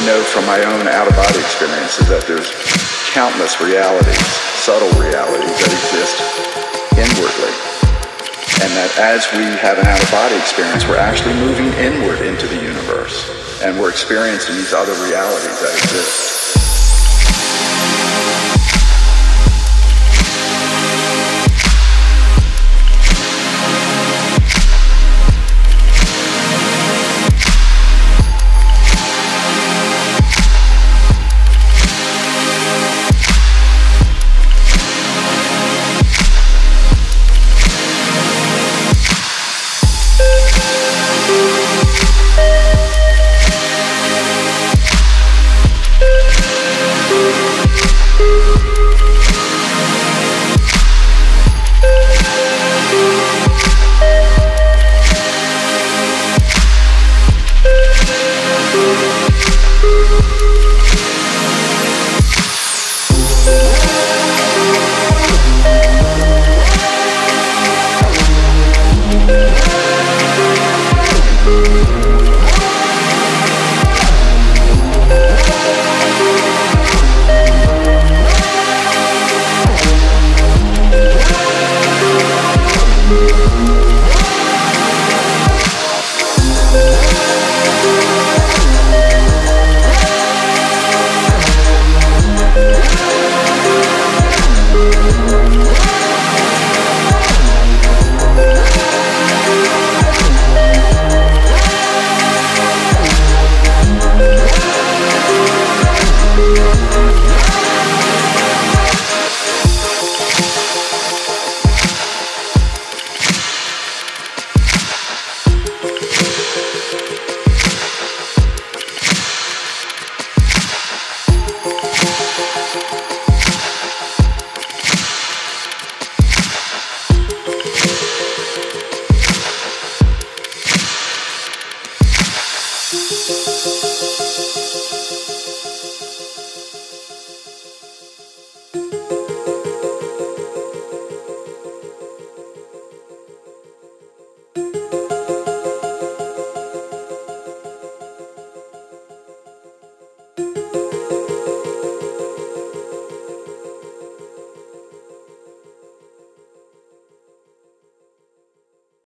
I know from my own out-of-body experiences that there's countless realities, subtle realities that exist inwardly. And that as we have an out-of-body experience, we're actually moving inward into the universe. And we're experiencing these other realities that exist. Música